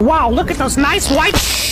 Wow, look at those nice white.